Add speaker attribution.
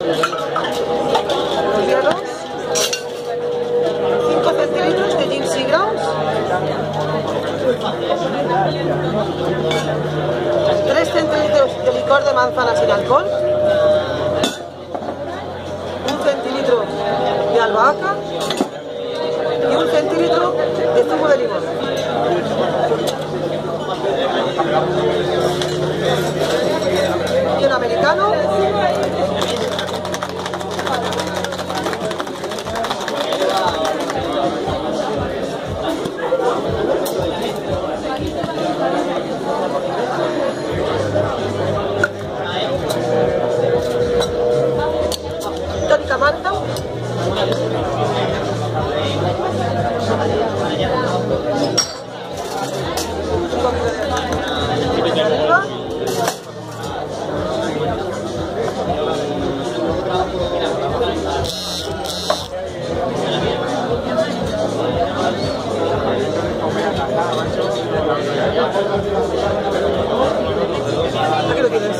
Speaker 1: Los hielos. 5 centilitros de Gypsy Grounds. 3 centilitros de licor de manzana sin alcohol. 1 centilitro de albahaca. Y 1 centilitro de zumo de limón. Y un americano. Arriba. Aquí lo tienes.